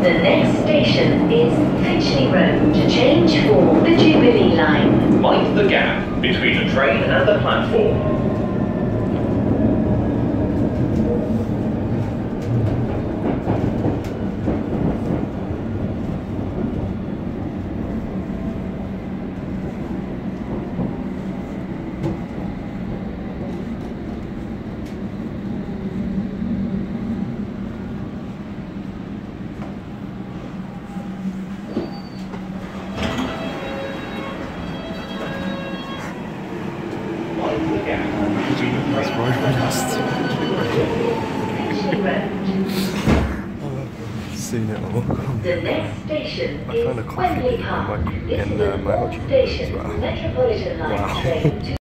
The next station is Finchley Road to change for the Jubilee Line. Mind the gap between the train and the platform. That's train right, we. Seen it all. The next station I is found a coffee in my- This in, is uh, the my fourth as station, well. Metropolitan Line Wow.